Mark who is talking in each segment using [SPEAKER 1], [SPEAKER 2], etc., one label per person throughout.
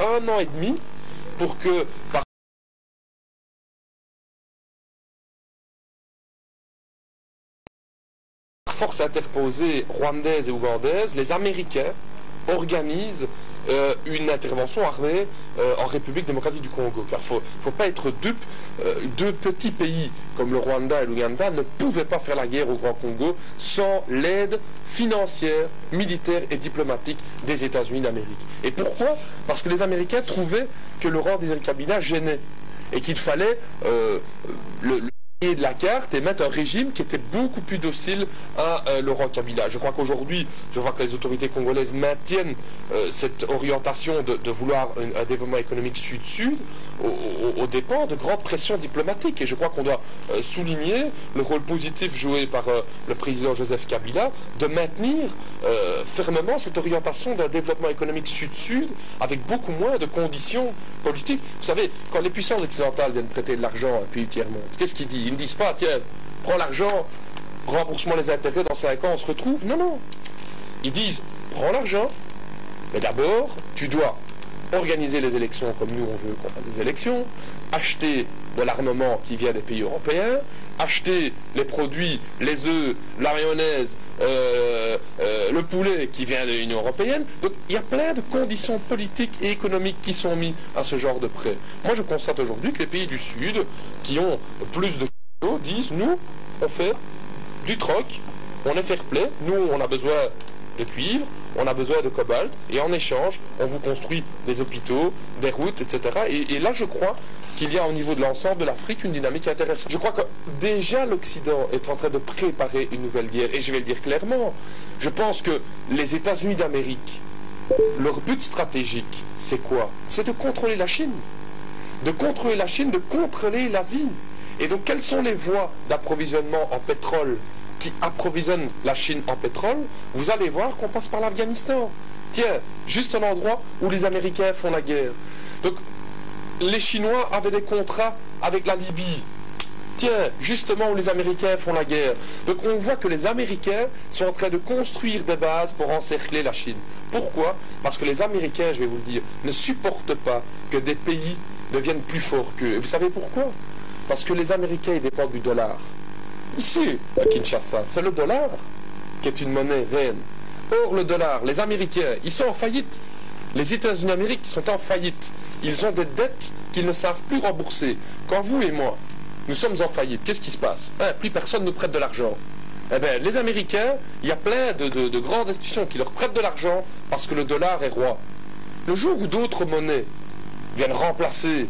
[SPEAKER 1] un an et demi pour que, par force interposée rwandaise et ougandaise, les Américains organisent euh, une intervention armée euh, en République démocratique du Congo. Car il ne faut pas être dupe, euh, deux petits pays comme le Rwanda et l'Ouganda ne pouvaient pas faire la guerre au Grand Congo sans l'aide financière, militaire et diplomatique des États-Unis d'Amérique. Et pourquoi? Parce que les Américains trouvaient que le rang d'Israël Kabila gênait et qu'il fallait de la carte et mettre un régime qui était beaucoup plus docile à euh, Laurent Kabila. Je crois qu'aujourd'hui, je vois que les autorités congolaises maintiennent euh, cette orientation de, vouloir un, développement économique sud-sud au, dépend de grandes pressions diplomatiques. Et je crois qu'on doit euh, souligner le rôle positif joué par le président Joseph Kabila de maintenir fermement cette orientation d'un développement économique sud-sud avec beaucoup moins de conditions politiques. Vous savez, quand les puissances occidentales viennent prêter de l'argent à un pays tiers-monde, qu'est-ce qu'ils disent disent pas, tiens, prends l'argent, remboursement les intérêts, dans 5 ans on se retrouve. Non, non. Ils disent, prends l'argent, mais d'abord, tu dois organiser les élections comme nous on veut qu'on fasse des élections, acheter de l'armement qui vient des pays européens, acheter les produits, les œufs, la mayonnaise, euh, euh, le poulet qui vient de l'Union européenne. Donc il y a plein de conditions politiques et économiques qui sont mises à ce genre de prêt. Moi je constate aujourd'hui que les pays du Sud, qui ont plus de disent nous, on fait du troc, on est fair play, nous on a besoin de cuivre, on a besoin de cobalt, et en échange, on vous construit des hôpitaux, des routes, etc. Et, là, je crois qu'il y a au niveau de l'ensemble de l'Afrique une dynamique intéressante. Je crois que déjà l'Occident est en train de préparer une nouvelle guerre, et je vais le dire clairement, je pense que les États-Unis d'Amérique, leur but stratégique, c'est quoi? C'est de contrôler la Chine. De contrôler la Chine, de contrôler l'Asie. Et donc, quelles sont les voies d'approvisionnement en pétrole qui approvisionnent la Chine en pétrole? Vous allez voir qu'on passe par l'Afghanistan. Tiens, juste un endroit où les Américains font la guerre. Donc, les Chinois avaient des contrats avec la Libye. Tiens, justement où les Américains font la guerre. Donc on voit que les Américains sont en train de construire des bases pour encercler la Chine. Pourquoi? Parce que les Américains, je vais vous le dire, ne supportent pas que des pays deviennent plus forts qu'eux. Et vous savez pourquoi? Parce que les Américains, ils dépendent du dollar. Ici, à Kinshasa, c'est le dollar qui est une monnaie réelle. Or, le dollar, les Américains, ils sont en faillite. Les États-Unis d'Amérique sont en faillite. Ils ont des dettes qu'ils ne savent plus rembourser. Quand vous et moi, nous sommes en faillite, qu'est-ce qui se passe hein, Plus personne ne prête de l'argent. Eh bien, les Américains, il y a plein de grandes institutions qui leur prêtent de l'argent parce que le dollar est roi. Le jour où d'autres monnaies viennent remplacer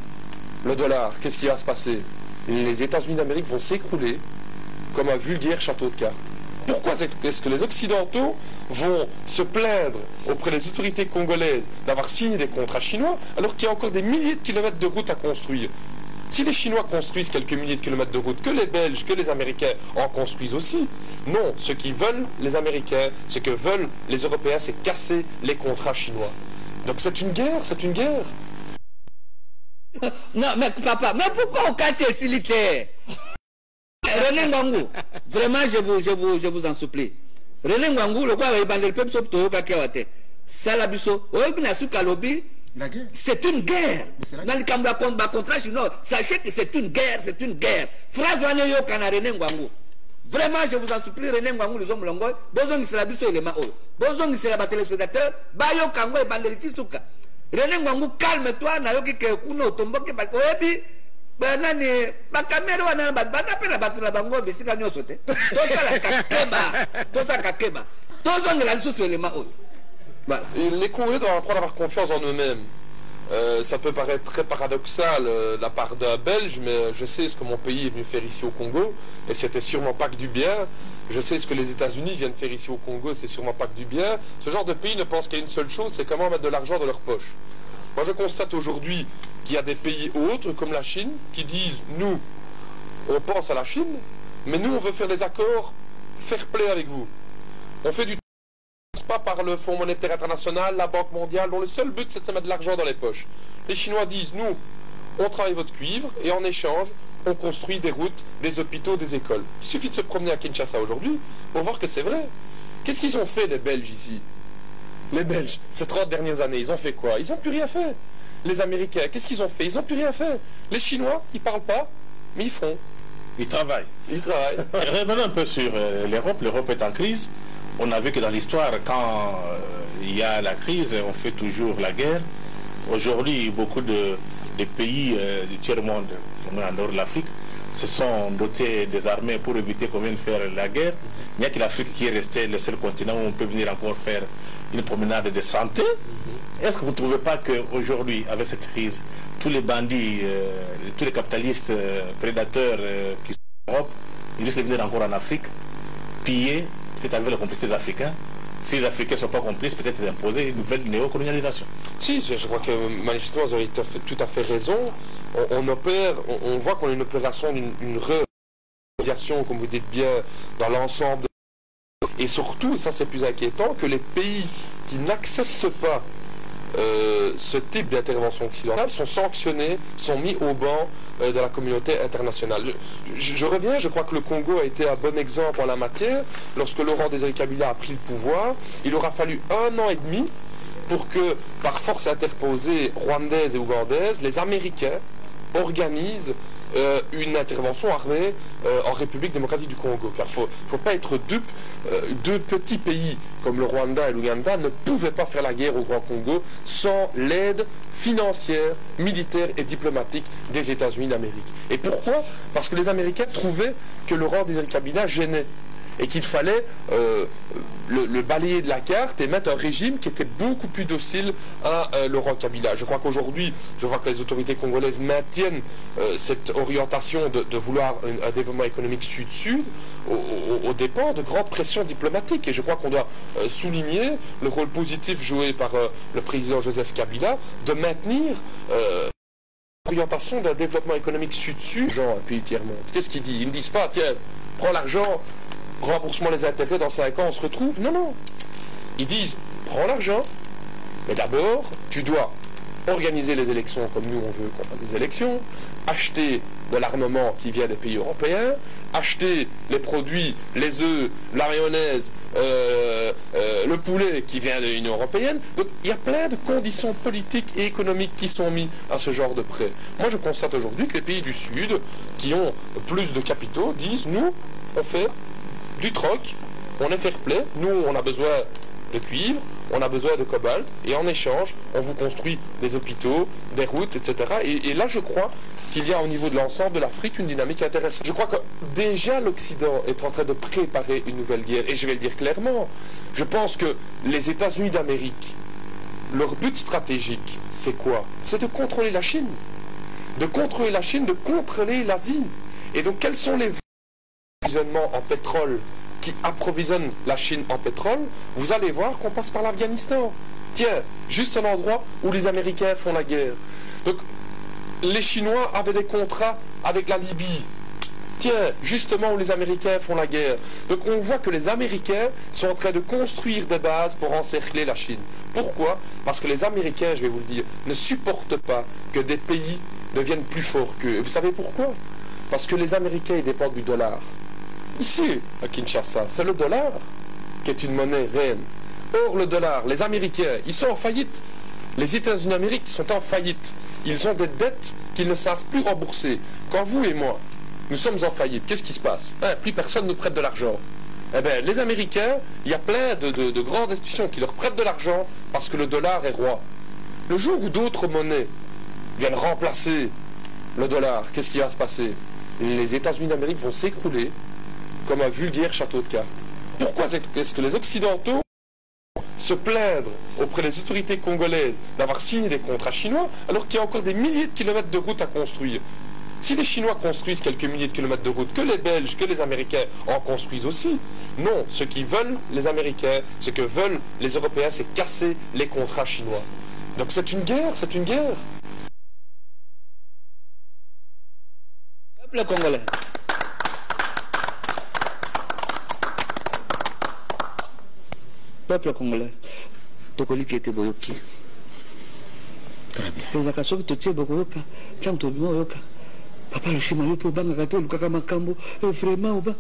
[SPEAKER 1] le dollar, qu'est-ce qui va se passer les États-Unis d'Amérique vont s'écrouler comme un vulgaire château de cartes. Pourquoi est-ce que les Occidentaux vont se plaindre auprès des autorités congolaises d'avoir signé des contrats chinois alors qu'il y a encore des milliers de kilomètres de route à construire? Si les Chinois construisent quelques milliers de kilomètres de route, que les Belges, que les Américains en construisent aussi. Non, ce qu'ils veulent, les Américains, ce que veulent les Européens, c'est casser les contrats chinois. Donc c'est une guerre, c'est une guerre.
[SPEAKER 2] Non, mais papa, mais pourquoi au quartier silitaire René Ngangou, vraiment, je vous, je vous, je vous en supplie. René Ngangou, le quoi, il le peuple sur le paquet. Salabiso, Kalobi, c'est une guerre. Dans le Kambla contre chinois, sachez que c'est une guerre, c'est une guerre. Phrase Yo Kana René Ngangou. Vraiment, je vous en supplie, René Ngangou, les hommes longoy, Bozong Israbiso, les Mao. Bozong Israbat téléspectateur, Bayo Kango et Bandeliti Souka. René Ngwangu calme-toi nayoki ke kuna otomboki oyebi nani bakamere wana baza mpe na bato na bango bisika nyonso te. Tosala kakeba tosala kakeba. Tozongela lisusu elema oyo.
[SPEAKER 1] Les Congolais doivent apprendre à avoir confiance en eux-mêmes. Euh, ça peut paraître très paradoxal euh, la part d'un Belge, mais je sais ce que mon pays est venu faire ici au Congo, et c'était sûrement pas que du bien. Je sais ce que les États-Unis viennent faire ici au Congo, c'est sûrement pas que du bien. Ce genre de pays ne pense qu'à une seule chose, c'est comment mettre de l'argent dans leur poche. Moi, je constate aujourd'hui qu'il y a des pays autres, comme la Chine, qui disent nous, on pense à la Chine, mais nous, on veut faire des accords fair play avec vous. On fait du pas par le Fonds monétaire international, la Banque mondiale, dont le seul but c'est de se mettre de l'argent dans les poches. Les Chinois disent, nous, on travaille votre cuivre, et en échange, on construit des routes, des hôpitaux, des écoles. Il suffit de se promener à Kinshasa aujourd'hui pour voir que c'est vrai. Qu'est-ce qu'ils ont fait les Belges ici? Les Belges, ces 30 dernières années, ils ont fait quoi? Ils n'ont plus rien fait. Les Américains, qu'est-ce qu'ils ont fait? Ils n'ont plus rien fait. Les Chinois, ils parlent pas, mais ils font.
[SPEAKER 3] Ils travaillent.
[SPEAKER 1] Ils travaillent.
[SPEAKER 3] Revenons un peu sur euh, l'Europe. L'Europe est en crise. On a vu que dans l'histoire, quand euh, il y a la crise, on fait toujours la guerre. Aujourd'hui, beaucoup de, pays euh, du tiers-monde, en dehors de l'Afrique, se sont dotés des armées pour éviter qu'on vienne faire la guerre. Il n'y a que l'Afrique qui est restée le seul continent où on peut venir encore faire une promenade de santé. Est-ce que vous ne trouvez pas qu'aujourd'hui, avec cette crise, tous les bandits, euh, tous les capitalistes prédateurs qui sont en Europe, ils risquent de venir encore en Afrique, piller, peut-être avec la complicité des Africains si les Africains ne sont pas complices, peut-être d'imposer une nouvelle néocolonialisation.
[SPEAKER 1] Si, je crois que manifestement, vous avez tout à fait, raison. On, opère, on, voit qu'on a une opération d'une une réorganisation, comme vous dites bien, dans l'ensemble. Et surtout, ça c'est plus inquiétant, que les pays qui n'acceptent pas euh, ce type d'intervention occidentale sont sanctionnés, sont mis au banc euh, de la communauté internationale. Je, je- reviens, je crois que le Congo a été un bon exemple en la matière. Lorsque Laurent Désiré Kabila a pris le pouvoir, il aura fallu un an et demi pour que, par force interposée rwandaise et ougandaise, les Américains organisent euh, une intervention armée euh, en République démocratique du Congo. Car il ne faut, faut pas être dupe. Euh, deux petits pays comme le Rwanda et l'Ouganda ne pouvaient pas faire la guerre au Grand Congo sans l'aide financière, militaire et diplomatique des États-Unis d'Amérique. Et pourquoi? Parce que les Américains trouvaient que Laurent Désiré Kabila gênait et qu'il fallait euh, le, le balayer de la carte et mettre un régime qui était beaucoup plus docile à euh, Laurent Kabila. Je crois qu'aujourd'hui, je vois que les autorités congolaises maintiennent euh, cette orientation de, de vouloir un, un développement économique sud-sud au- aux dépens de grandes pressions diplomatiques. Et je crois qu'on doit souligner le rôle positif joué par le président Joseph Kabila de maintenir l'orientation d'un développement économique sud-sud. Jean, puis tiers-monde. Qu'est-ce qu'ils disent Ils ne disent pas, tiens, prends l'argent, remboursement les intérêts, dans 5 ans on se retrouve. Non, non. Ils disent, prends l'argent, mais d'abord, tu dois organiser les élections comme nous on veut qu'on fasse des élections, acheter de l'armement qui vient des pays européens, acheter les produits, les œufs, la mayonnaise, euh, euh, le poulet qui vient de l'Union européenne. Donc il y a plein de conditions politiques et économiques qui sont mises à ce genre de prêt. Moi je constate aujourd'hui que les pays du Sud, qui ont plus de capitaux, disent nous, on fait du troc, on est fair play, nous on a besoin de cuivre, on a besoin de cobalt, et en échange, on vous construit des hôpitaux, des routes, etc. Et, et là, je crois qu'il y a au niveau de l'ensemble de l'Afrique une dynamique intéressante. Je crois que déjà l'Occident est en train de préparer une nouvelle guerre, et je vais le dire clairement. Je pense que les États-Unis d'Amérique, leur but stratégique, c'est quoi? C'est de contrôler la Chine. De contrôler la Chine, de contrôler l'Asie. Et donc, quels sont les approvisionnements en pétrole qui approvisionnent la Chine en pétrole, vous allez voir qu'on passe par l'Afghanistan. Tiens, juste un endroit où les Américains font la guerre. Donc, les Chinois avaient des contrats avec la Libye. Tiens, justement où les Américains font la guerre. Donc on voit que les Américains sont en train de construire des bases pour encercler la Chine. Pourquoi? Parce que les Américains, je vais vous le dire, ne supportent pas que des pays deviennent plus forts qu'eux. Et Vous savez pourquoi? Parce que les Américains ils dépendent du dollar. Ici, à Kinshasa, c'est le dollar qui est une monnaie reine. Or, le dollar, les Américains, ils sont en faillite. Les États-Unis d'Amérique sont en faillite. Ils ont des dettes qu'ils ne savent plus rembourser. Quand vous et moi, nous sommes en faillite, qu'est-ce qui se passe? Hein, Plus personne ne nous prête de l'argent. Eh bien, les Américains, il y a plein de grandes institutions qui leur prêtent de l'argent parce que le dollar est roi. Le jour où d'autres monnaies viennent remplacer le dollar, qu'est-ce qui va se passer? Les États-Unis d'Amérique vont s'écrouler comme un vulgaire château de cartes. Pourquoi est-ce que les Occidentaux se plaindre auprès des autorités congolaises d'avoir signé des contrats chinois alors qu'il y a encore des milliers de kilomètres de route à construire? Si les Chinois construisent quelques milliers de kilomètres de route, que les Belges, que les Américains en construisent aussi. Non, ce qu'ils veulent, les Américains, ce que veulent les Européens, c'est casser les contrats chinois. Donc c'est une guerre, c'est une guerre.
[SPEAKER 2] Peuple congolais. Peuple congolais. tokoliki ete boyoki. Ezalaka soki totie bokoyoka ntango tobima oyoka papa lushima yo mpe obangaka te olukaka makambo eh, vraiment oba